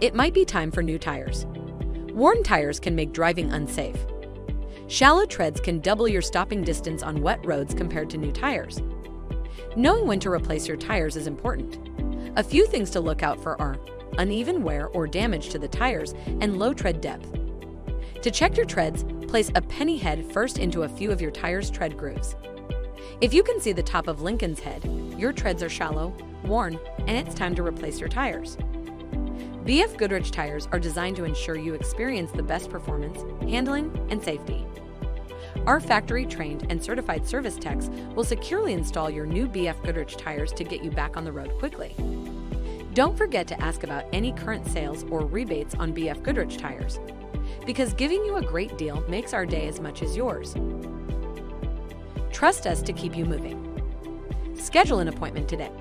it might be time for new tires. Worn tires can make driving unsafe. Shallow treads can double your stopping distance on wet roads compared to new tires. Knowing when to replace your tires is important. A few things to look out for are uneven wear or damage to the tires and low tread depth. To check your treads, place a penny head first into a few of your tire's tread grooves. If you can see the top of Lincoln's head, your treads are shallow, worn, and it's time to replace your tires. BF Goodrich tires are designed to ensure you experience the best performance, handling, and safety. Our factory trained and certified service techs will securely install your new BF Goodrich tires to get you back on the road quickly. Don't forget to ask about any current sales or rebates on BF Goodrich tires, because giving you a great deal makes our day as much as yours. Trust us to keep you moving. Schedule an appointment today.